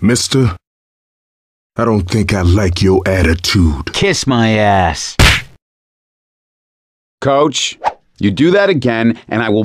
Mister, I don't think I like your attitude. Kiss my ass. Coach, you do that again, and I will.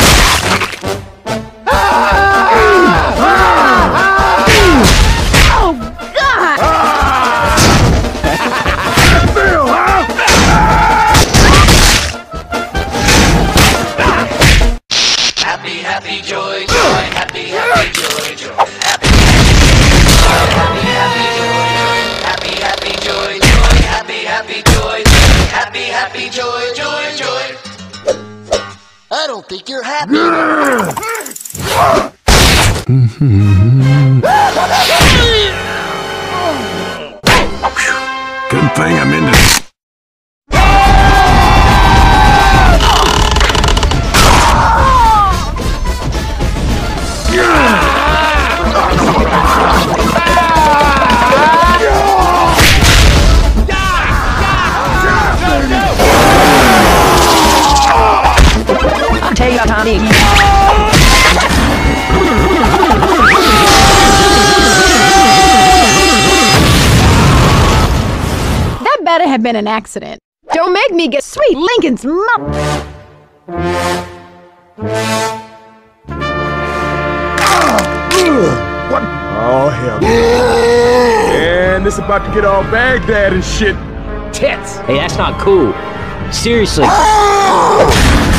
Happy, happy, joy, joy, joy. I don't think you're happy. Good thing I'm in this. Take. That better have been an accident. Don't make me get sweet Lincoln's mom. Oh, hell. Man, this about to get all Baghdad and shit. Tits. Hey, that's not cool. Seriously. Ah!